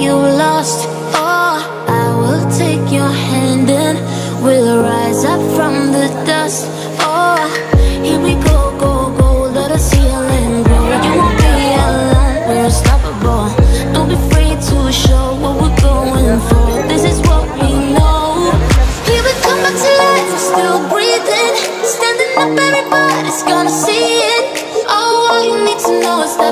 you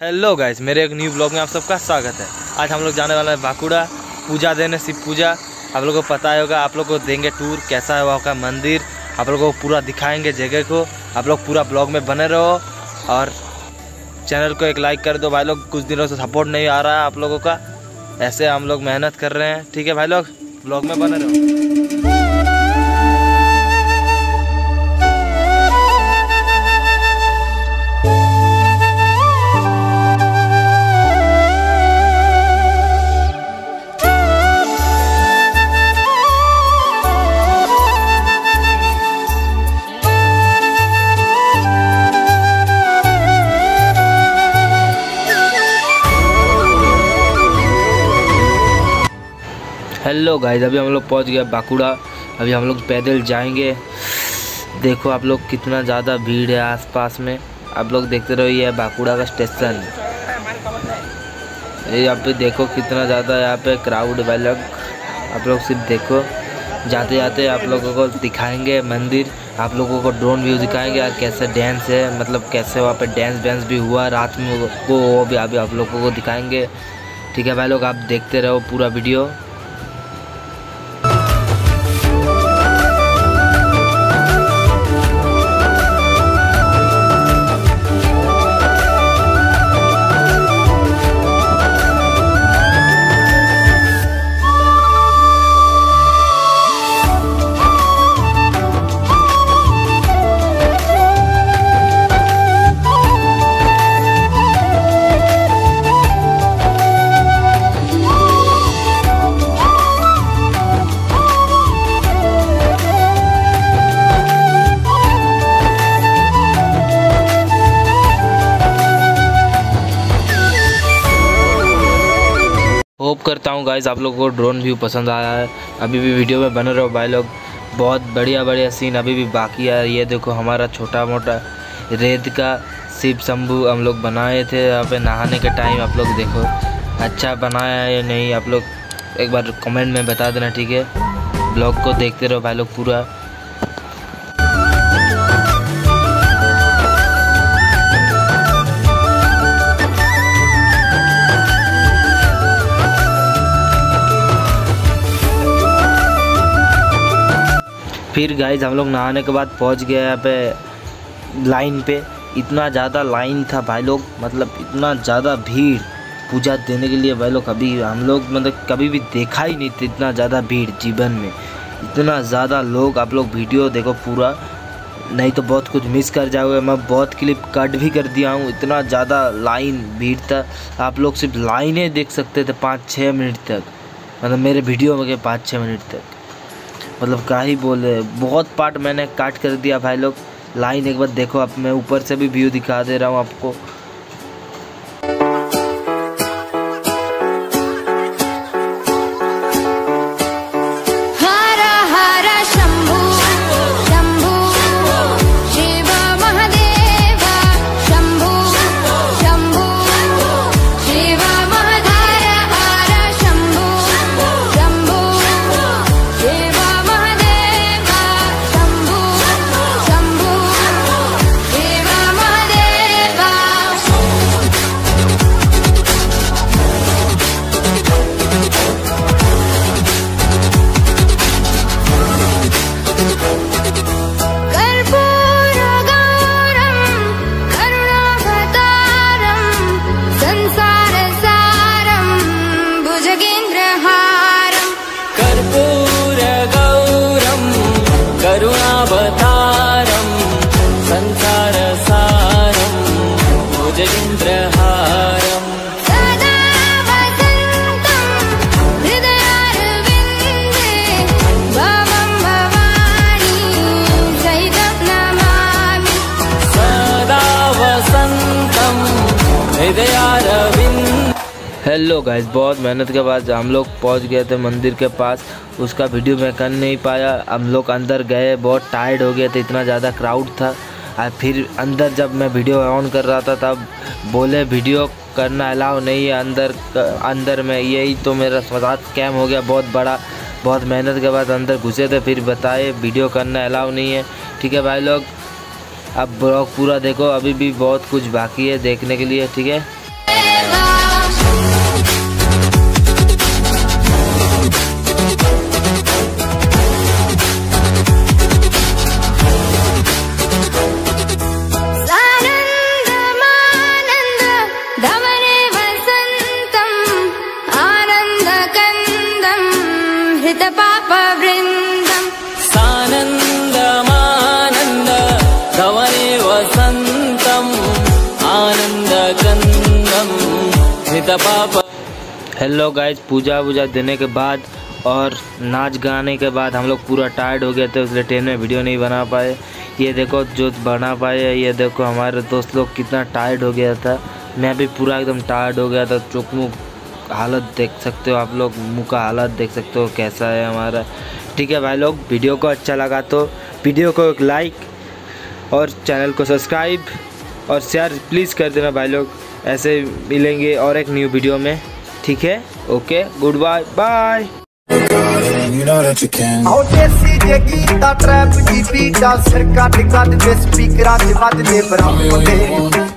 hello guys मेरे एक new blog में आप सबका स्वागत है। आज हम लोग जाने वाले हैं बाकुड़ा। पूजा देने, शिव पूजा। आप लोगों को पता ही होगा, आप लोग को देंगे टूर कैसा है वहाँ का मंदिर। आप लोगों को पूरा दिखाएँगे जगह को। आप लोग पूरा ब्लॉग में बने रहो और चैनल को एक लाइक कर दो। भाई लोग, कुछ दिनों से सपोर्ट नहीं आ रहा है आप लोगों का। ऐसे हम लोग मेहनत कर रहे हैं। ठीक है भाई लोग ब्लॉग में बने रहो। हेलो गाइस अभी हम लोग पहुँच गए बांकुड़ा। अभी हम लोग पैदल जाएँगे। देखो आप लोग कितना ज़्यादा भीड़ है आसपास में। आप लोग देखते रहो, ये है बांकुड़ा का स्टेशन। यहाँ पे देखो कितना ज़्यादा यहाँ पे क्राउड भाई लोग आप लोग सिर्फ़ देखो। जाते जाते आप लोगों को दिखाएँगे मंदिर। आप लोगों को ड्रोन व्यू दिखाएँगे और कैसे डांस है। मतलब कैसे वहाँ पे डांस डांस भी हुआ। रात में वो वो भी अभी आप लोगों को दिखाएँगे। ठीक है भाई लोग, आप देखते रहो पूरा वीडियो होप करता हूँ गाइस आप लोगों को ड्रोन व्यू पसंद आया है। अभी भी वीडियो में बने रहो भाई लोग। बहुत बढ़िया बढ़िया सीन अभी भी बाकी है। ये देखो हमारा छोटा मोटा रेत का शिव शंभू हम लोग बनाए थे। यहाँ पे नहाने के टाइम आप लोग देखो। अच्छा बनाया है या नहीं, आप लोग एक बार कमेंट में बता देना, ठीक है? ब्लॉग को देखते रहो भाई लोग पूरा। फिर गाइज़ हम लोग नहाने के बाद पहुँच गए यहाँ पे लाइन पे। इतना ज़्यादा लाइन था भाई लोग मतलब इतना ज़्यादा भीड़ पूजा देने के लिए भाई लोग कभी हम लोग मतलब कभी भी देखा ही नहीं था इतना ज़्यादा भीड़ जीवन में। इतना ज़्यादा लोग, आप लोग वीडियो देखो पूरा। नहीं तो बहुत कुछ मिस कर जाओगे। मैं बहुत क्लिप कट भी कर दिया हूँ। इतना ज़्यादा लाइन भीड़ था। आप लोग सिर्फ़ लाइनें देख सकते थे पाँच छः मिनट तक। मतलब मेरे वीडियो में के पाँच छः मिनट तक। मतलब क्या ही बोले बहुत पार्ट मैंने काट कर दिया भाई लोग। लाइन एक बार देखो आप, मैं ऊपर से भी व्यू दिखा दे रहा हूँ आपको। हेलो गाइस, बहुत मेहनत के बाद हम लोग पहुँच गए थे मंदिर के पास। उसका वीडियो मैं कर नहीं पाया। हम लोग अंदर गए, बहुत टायर्ड हो गए थे, इतना ज़्यादा क्राउड था। और फिर अंदर जब मैं वीडियो ऑन कर रहा था, तब बोले, वीडियो करना अलाउ नहीं है अंदर अंदर में। यही तो मेरा साथ कैम हो गया, बहुत बड़ा। बहुत मेहनत के बाद अंदर घुसे थे, फिर बताए, वीडियो करना अलाउ नहीं है। ठीक है भाई लोग, अब ब्लॉग पूरा देखो, अभी भी बहुत कुछ बाकी है देखने के लिए, ठीक है? हृतपापवृन्दम् सानन्दमानन्द धवने वसन्तम् आनन्दकन्दम् हितपाप हेलो गाइज़ पूजा वूजा देने के बाद और नाच गाने के बाद हम लोग पूरा टायर्ड हो गए थे इसलिए ट्रेन में वीडियो नहीं बना पाए। ये देखो जो बना पाए ये देखो हमारे दोस्त लोग कितना टायर्ड हो गया था। मैं भी पूरा एकदम टायर्ड हो गया था चुक मुख हालत देख सकते हो आप लोग मुँह का हालत देख सकते हो कैसा है हमारा ठीक है भाई लोग वीडियो को अच्छा लगा तो वीडियो को एक लाइक और चैनल को सब्सक्राइब और शेयर प्लीज़ कर देना भाई लोग ऐसे मिलेंगे और एक न्यू वीडियो में ठीक है okay good bye bye You know that you can. ਆਓ ਦੇਸੀ ਜੇ ਗੀਤਾ ਟਰੈਪ ਦੀ ਬੀਟਾ ਸਿਰ ਕੱਟ ਕੱਟ ਦੇ ਸਪੀਕਰਾਂ 'ਚ ਵੱਜਦੇ ਬਰਾਬਰ ਦੇ